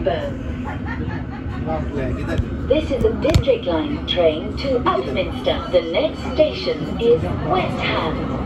Blackburn. This is a District Line train to Upminster. The next station is West Ham.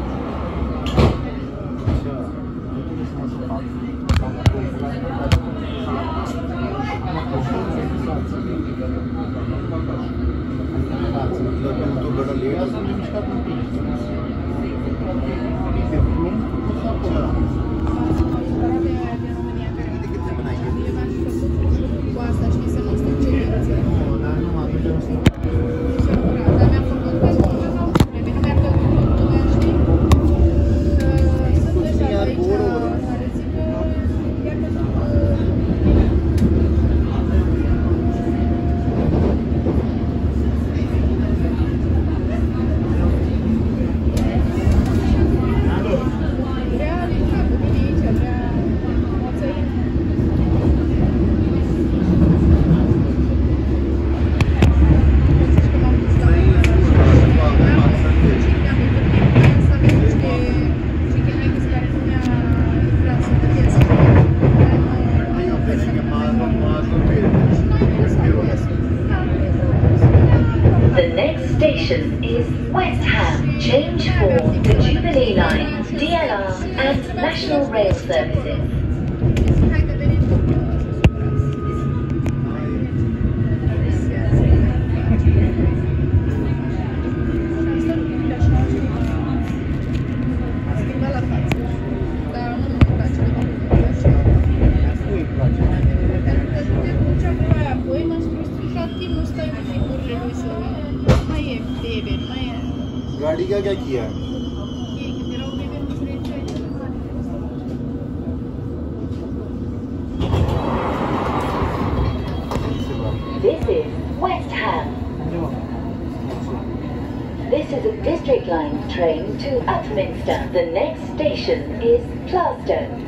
next station is Plaistow.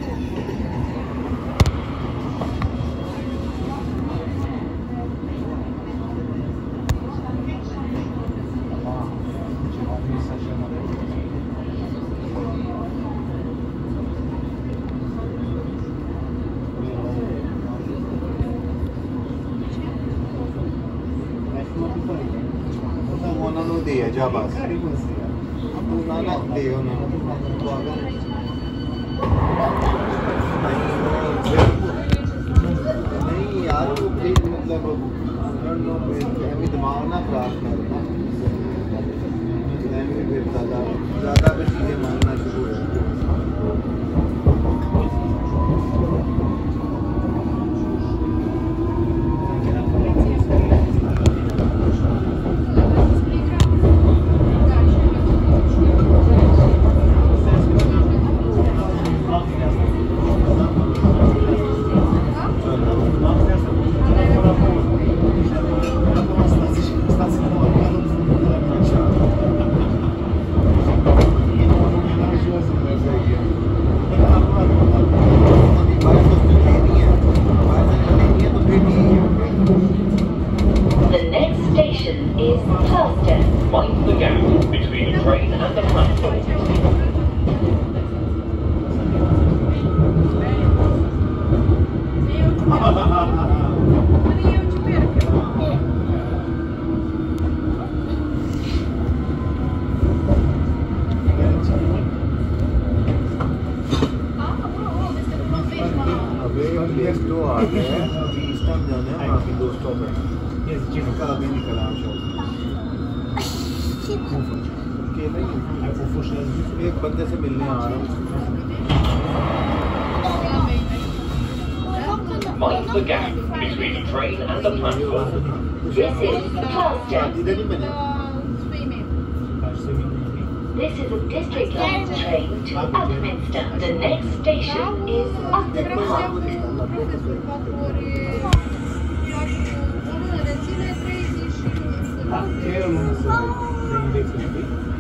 भी दिमाग ना खराब करना। ज़्यादा भी चीज़ें मांग Mind the gap between the train and the platform. This is This is a district line train to Upminster. The next station is Upton Park. Sunday 50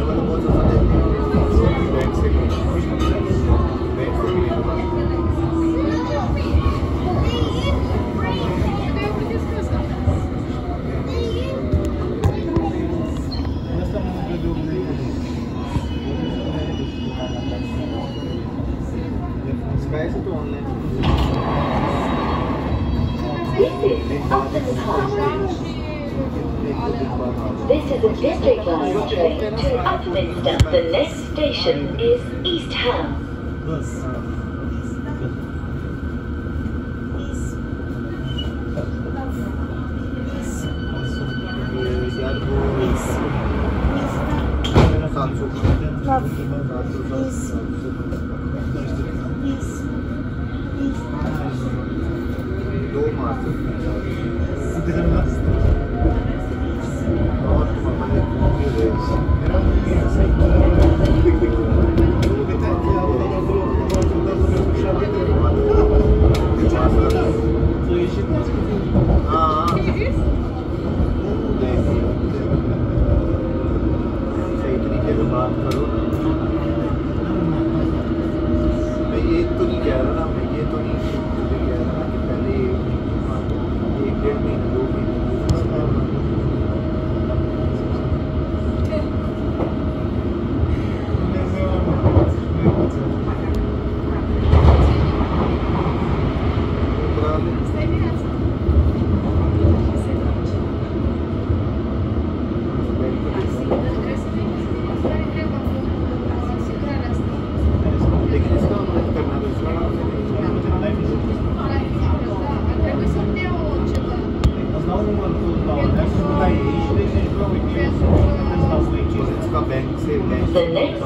我们的工作。Yes. 그거를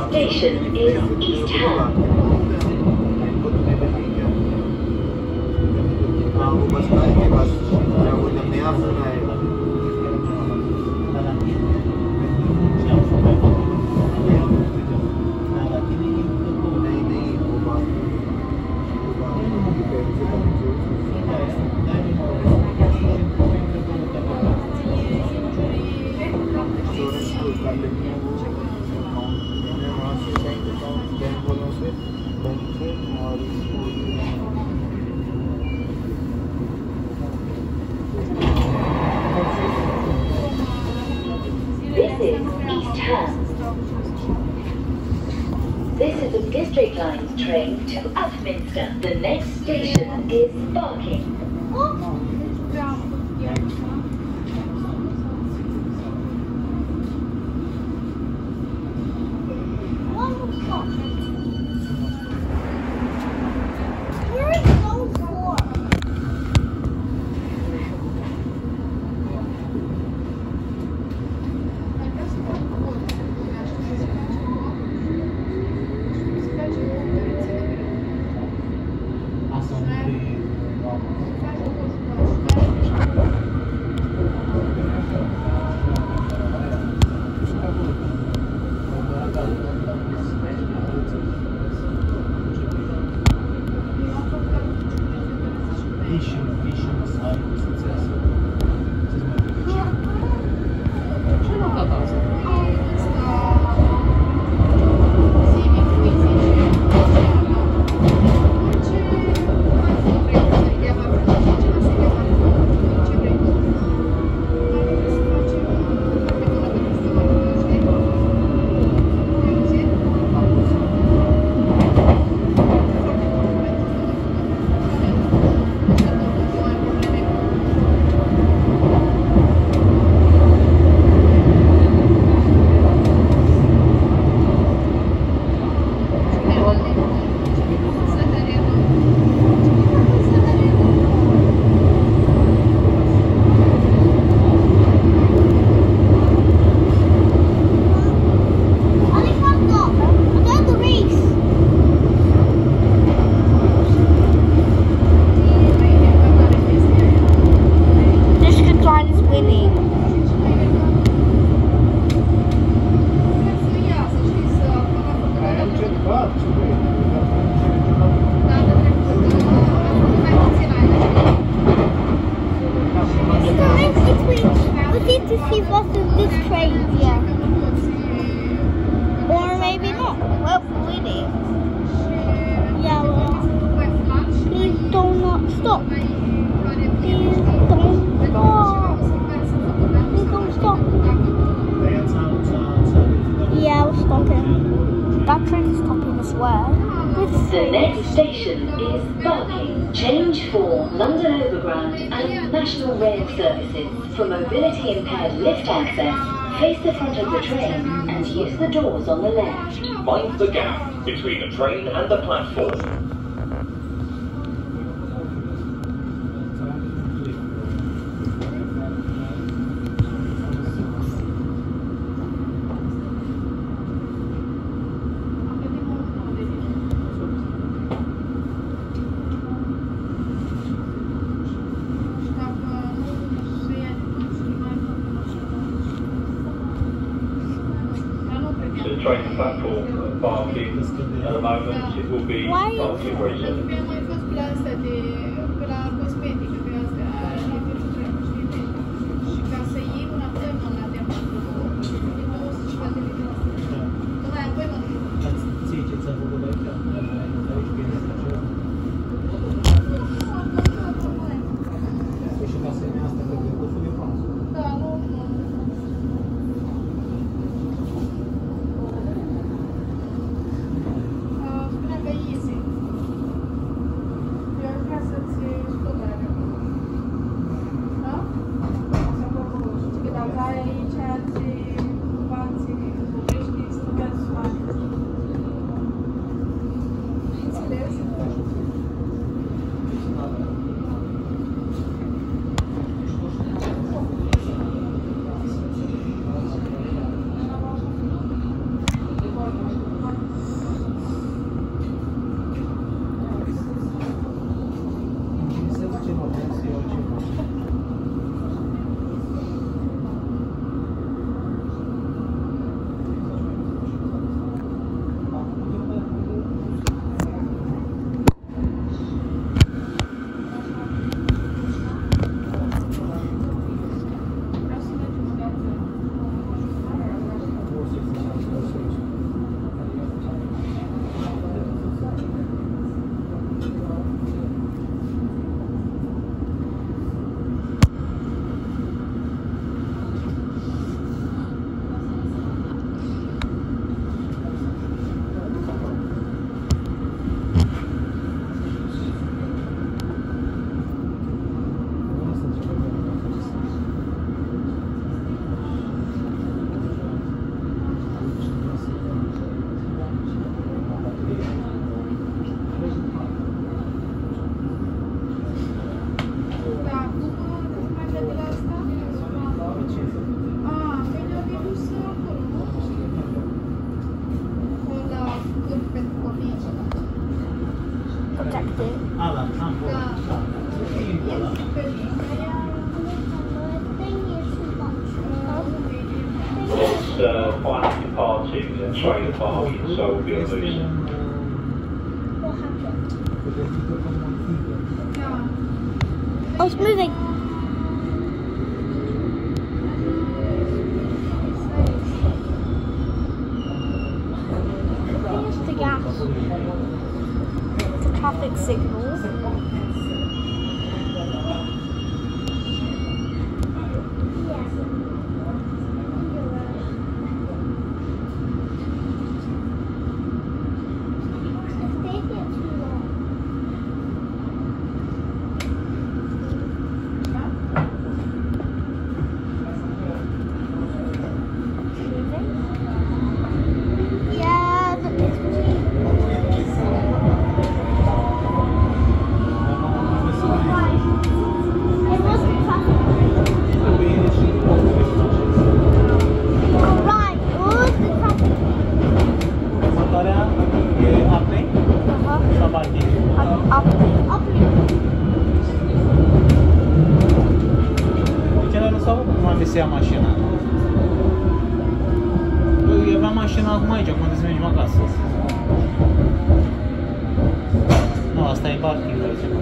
station is East Ham. train to Upminster. The next station is Barking. The next station is Barking. Change for London Overground and National Rail services. For mobility impaired lift access, face the front of the train and use the doors on the left. Mind the gap between the train and the platform. government, it will be Why? Alan, come on. It's uh, finally departing the trailer park in Solville Lucy. Oh, it's moving. sick automatic. Uite, nu s-a cum am să ia mașina. Păi, Eu aveam mașina acum aici, acum trebuie să mergem acasă. Nu, asta e parking, dar ceva.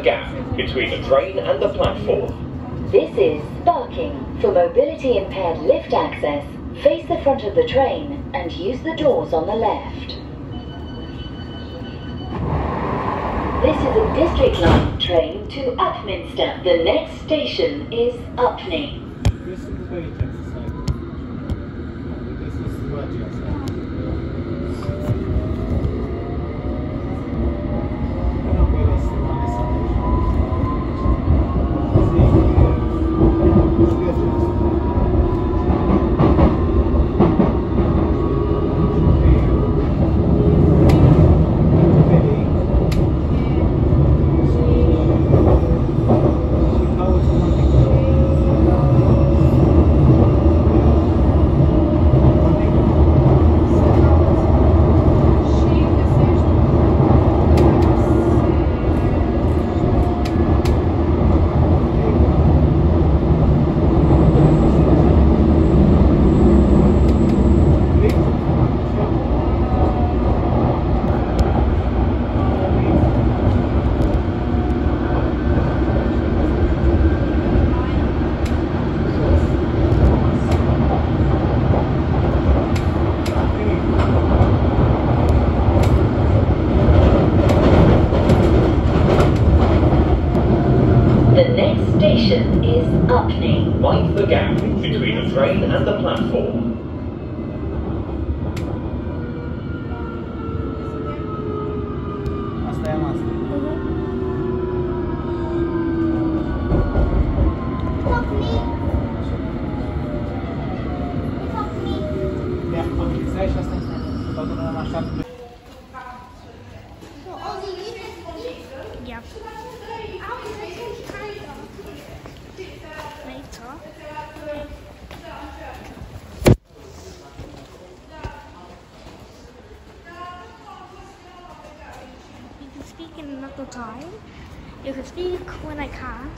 the gap between the train and the platform. This is Barking. For mobility impaired lift access, face the front of the train and use the doors on the left. This is a District Line train to Upminster. The next station is Upney. This is. This is. Time. You can speak when I can.